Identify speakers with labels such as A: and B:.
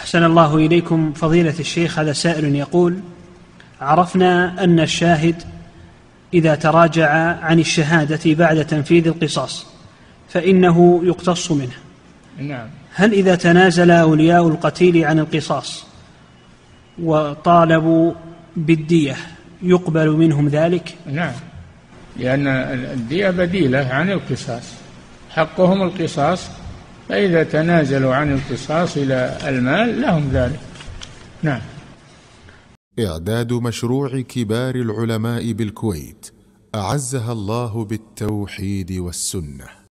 A: أحسن الله إليكم فضيلة الشيخ هذا سائل يقول عرفنا أن الشاهد إذا تراجع عن الشهادة بعد تنفيذ القصاص فإنه يقتص منه.
B: نعم.
A: هل إذا تنازل أولياء القتيل عن القصاص وطالبوا بالدية يقبل منهم ذلك؟
B: نعم. لأن الدية بديلة عن القصاص. حقهم القصاص فإذا تنازلوا عن القصاص إلى المال لهم ذلك. نعم.
C: إعداد مشروع كبار العلماء بالكويت أعزها الله بالتوحيد والسنة.